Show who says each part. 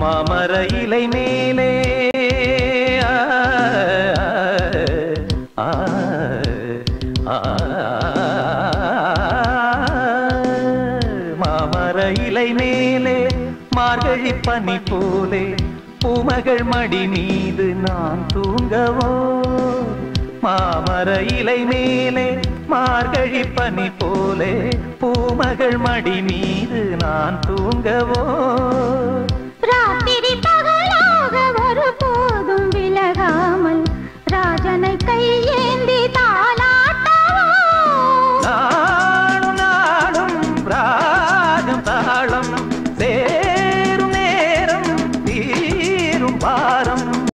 Speaker 1: மாமர இலை மேலே மாமர இலை மேலே மார்கழி பனி போலே பூமகள் மடி மீது நான் தூங்கவோ மாமர இலை மேலே மார்கழி பனி போலே பூமகள் மடி மீது நான் தூங்கவோ
Speaker 2: தாளம் சேரும் நேரம் தீரும் பாரம்.